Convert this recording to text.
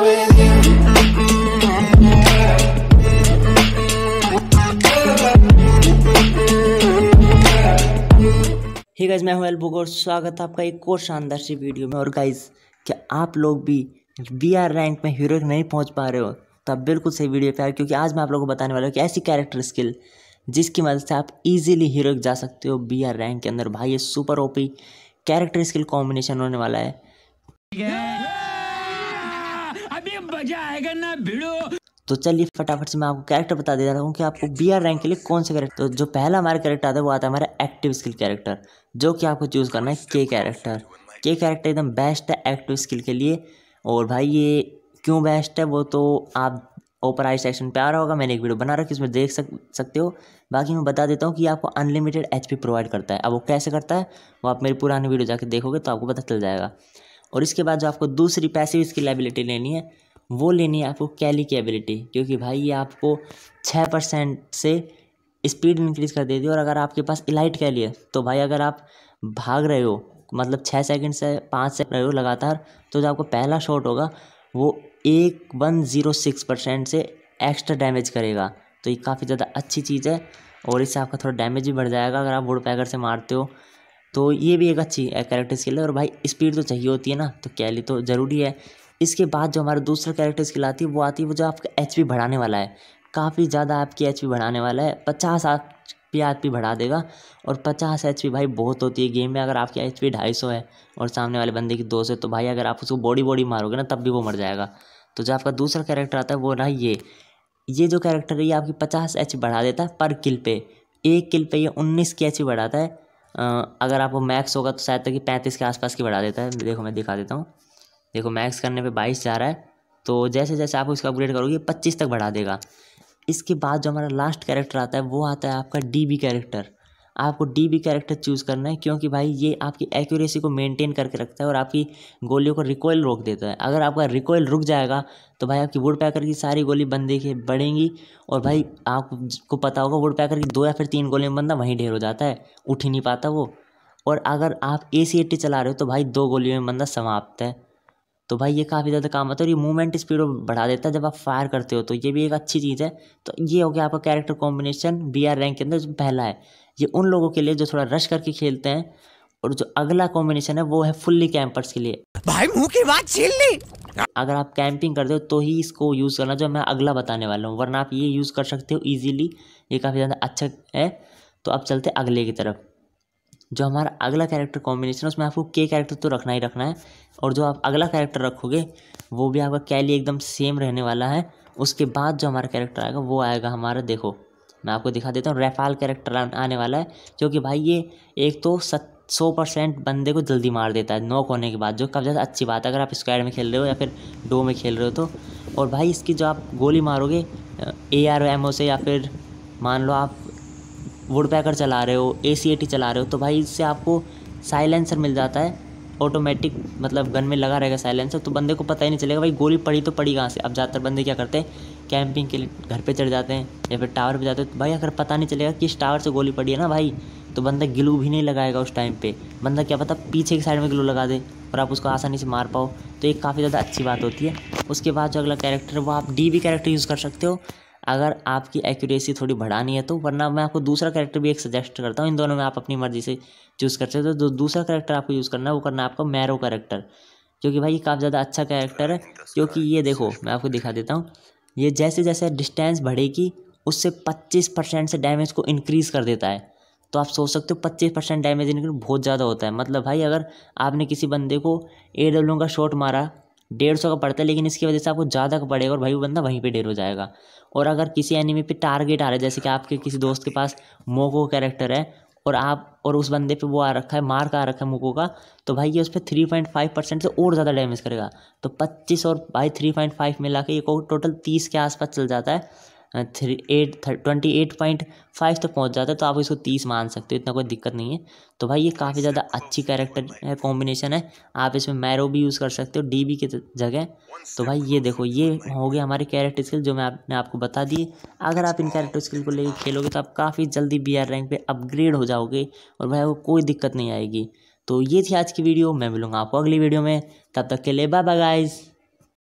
you. हे मैं हूँ एल्बुक और स्वागत है आपका एक और शानदार सी वीडियो में। और गाइस क्या आप लोग भी बी आर रैंक में हीरो नहीं पहुँच पा रहे हो? तो आप बिल्कुल सही वीडियो पे आए, क्योंकि आज मैं आप लोगों को बताने वाला हूँ कि ऐसी कैरेक्टर स्किल जिसकी मदद से आप इजीली हीरो जा सकते हो बी आर रैंक के अंदर। भाई, ये super OP character skill combination होने वाला है। अभी मज़ा आएगा ना भिड़ो। तो चलिए फटाफट से मैं आपको कैरेक्टर बता दे रहा हूँ कि आपको बी आर रैंक के लिए कौन से कैरेक्टर तो जो पहला हमारा कैरेक्टर आता है, वो आता है हमारा एक्टिव स्किल कैरेक्टर जो कि आपको चूज़ करना है के कैरेक्टर के कैरेक्टर एकदम बेस्ट है एक्टिव स्किल के लिए। और भाई ये क्यों बेस्ट है, वो तो आप ऊपर आई सेक्शन पे आ रहा होगा, मैंने एक वीडियो बना रखी उसमें देख सक, सकते हो। बाकी मैं बता देता हूँ कि आपको अनलिमिटेड एचपी प्रोवाइड करता है। अब वो कैसे करता है, वो आप मेरी पुरानी वीडियो जाके देखोगे तो आपको पता चल जाएगा। और इसके बाद जो आपको दूसरी पैसिव स्किल एबिलिटी लेनी है, वो लेनी है आपको कैली की एबिलिटी क्योंकि भाई ये आपको छः परसेंट से स्पीड इंक्रीज़ कर देती है। और अगर आपके पास इलाइट कैली है तो भाई अगर आप भाग रहे हो मतलब छः सेकंड से पाँच से रहे हो लगातार तो जो आपको पहला शॉट होगा, वो एक वन ज़ीरो सिक्स परसेंट से एक्स्ट्रा डैमेज करेगा। तो ये काफ़ी ज़्यादा अच्छी चीज़ है, और इससे आपका थोड़ा डैमेज भी बढ़ जाएगा अगर आप वुड पैकर से मारते हो। तो ये भी एक अच्छी कैरेक्टर स्किल है और भाई स्पीड तो चाहिए होती है ना तो कैली तो ज़रूरी है। इसके बाद जो हमारा दूसरा कैरेक्टर स्किल आती है, वो आती है, वो जो आपका एचपी बढ़ाने वाला है। काफ़ी ज़्यादा आपकी एचपी बढ़ाने वाला है, पचास आप पी आर पी बढ़ा देगा और पचास एच भाई बहुत होती है गेम में, अगर आपकी एच पी ढाई सौ है और सामने वाले बंदे की दो सौ तो भाई अगर आप उसको बॉडी बॉडी मारोगे ना, तब भी वो मर जाएगा। तो जो आपका दूसरा कैरेक्टर आता है, वो रहा ये। ये जो कैरेक्टर है, ये आपकी पचास एच बढ़ा देता है पर किल पे। एक किल पे ये उन्नीस की एच बढ़ाता है अगर आपको मैक्स होगा तो शायद तक कि पैंतीस के आसपास की बढ़ा देता है। देखो, मैं दिखा देता हूँ। देखो मैक्स करने पे बाईस जा रहा है। तो जैसे जैसे आप इसका अपग्रेड करोगे, पच्चीस तक बढ़ा देगा। इसके बाद जो हमारा लास्ट कैरेक्टर आता है, वो आता है आपका डी बी कैरेक्टर आपको डी बी कैरेक्टर चूज़ करना है, क्योंकि भाई ये आपकी एक्यूरेसी को मेंटेन करके रखता है और आपकी गोलियों को रिकॉयल रोक देता है। अगर आपका रिकॉयल रुक जाएगा तो भाई आपकी वुड पैकर की सारी गोली बंदे की बढ़ेंगी और भाई आपको पता होगा वुड पैकर की दो या फिर तीन गोलियों में बंदा वहीं ढेर हो जाता है, उठ ही नहीं पाता वो। और अगर आप ए सी चला रहे हो तो भाई दो गोलियों में बंदा समाप्त है। तो भाई ये काफ़ी ज़्यादा काम आता है और ये मूवमेंट स्पीड बढ़ा देता है जब आप फायर करते हो तो ये भी एक अच्छी चीज़ है। तो ये हो गया आपका character combination B R rank के अंदर पहला है। ये उन लोगों के लिए जो थोड़ा रश करके खेलते हैं और जो अगला कॉम्बिनेशन है वो है फुल्ली कैंपर्स के लिए। भाई मुँह की बात छीन ली। अगर आप कैंपिंग करते हो तो ही इसको यूज़ करना जो मैं अगला बताने वाला हूँ वरना आप ये यूज़ कर सकते हो ईजिली ये काफ़ी ज़्यादा अच्छा है। तो आप चलते अगले की तरफ़। जो हमारा अगला कैरेक्टर कॉम्बिनेशन है उसमें आपको के कैरेक्टर तो रखना ही रखना है। और जो आप अगला कैरेक्टर रखोगे वो भी आपका कैली एकदम सेम रहने वाला है। उसके बाद जो हमारा कैरेक्टर आएगा वो आएगा हमारा देखो। मैं आपको दिखा देता हूँ, रेफाल कैरेक्टर आने वाला है, जो कि भाई ये एक तो सत, सौ परसेंट बंदे को जल्दी मार देता है, नॉक होने के बाद, जो काफ़ी ज़्यादा अच्छी बात है, अगर आप स्क्वाड में खेल रहे हो या फिर डो में खेल रहे हो तो। और भाई इसकी जो आप गोली मारोगे ए आर एम ओ से या फिर मान लो आप वुड पैकर चला रहे हो ए सी ए टी चला रहे हो तो भाई इससे आपको साइलेंसर मिल जाता है ऑटोमेटिक मतलब गन में लगा रहेगा साइलेंसर तो बंदे को पता ही नहीं चलेगा, भाई गोली पड़ी तो पड़ी कहाँ से, अब ज़्यादातर बंदे क्या करते हैं कैंपिंग के लिए घर पे चढ़ जाते हैं या फिर टावर पे जाते हैं तो भाई अगर पता नहीं चलेगा किस टावर से गोली पड़ी है ना भाई तो बंदा ग्लू भी नहीं लगाएगा उस टाइम पे। बंदा क्या पता पीछे की साइड में ग्लू लगा दे और आप उसको आसानी से मार पाओ। तो एक काफ़ी ज़्यादा अच्छी बात होती है। उसके बाद जो अगला कैरेक्टर है, वो आप डी बी कैरेक्टर यूज़ कर सकते हो। अगर आपकी एक्यूरेसी थोड़ी बढ़ानी है तो वरना मैं आपको दूसरा कैरेक्टर भी एक सजेस्ट करता हूँ। इन दोनों में आप अपनी मर्ज़ी से चूज़ कर सकते हो। तो दूसरा कैरेक्टर आपको यूज़ करना है, वो करना है आपका मैरो कैरेक्टर क्योंकि भाई ये काफ़ी ज़्यादा अच्छा कैरेक्टर है, क्योंकि ये देखो, मैं आपको दिखा देता हूँ। ये जैसे जैसे डिस्टेंस बढ़ेगी, उससे पच्चीस परसेंट से डैमेज को इंक्रीज़ कर देता है। तो आप सोच सकते हो पच्चीस परसेंट डैमेज इंक्रीज बहुत ज़्यादा होता है। मतलब भाई, अगर आपने किसी बंदे को ए डब्ल्यू का शॉट मारा, डेढ़ सौ का पड़ता है, लेकिन इसकी वजह से आपको ज़्यादा का पड़ेगा और भाई वो बंदा वहीं पे ढेर हो जाएगा। और अगर किसी एनिमी पे टारगेट आ रहा है, जैसे कि आपके किसी दोस्त के पास मोको कैरेक्टर है, और आप और उस बंदे पे वो आ रखा है मार्क आ रखा है मुको का तो भाई ये उस पर थ्री पॉइंट फाइव परसेंट से और ज़्यादा डैमेज करेगा। तो पच्चीस और भाई थ्री पॉइंट फाइव मिला के ये को टोटल तीस के आसपास चल जाता है। Three eight twenty eight point five तक पहुँच जाता है तो आप इसको तीस मान सकते हो इतना कोई दिक्कत नहीं है। तो भाई ये काफ़ी ज़्यादा अच्छी कैरेक्टर है कॉम्बिनेशन है आप इसमें मैरो भी यूज़ कर सकते हो डी बी की जगह तो भाई ये देखो ये हो गया हमारे कैरेक्टर स्किल जो मैं आपने आपको बता दिए। अगर आप इन कैरेक्टर स्किल को लेकर खेलोगे तो आप काफ़ी जल्दी बी आर रैंक पर अपग्रेड हो जाओगे और भाई आपको कोई दिक्कत नहीं आएगी। तो ये थी आज की वीडियो मैं मिलूँगा आपको अगली वीडियो में। तब तक के लिए बाय बाय गाइज़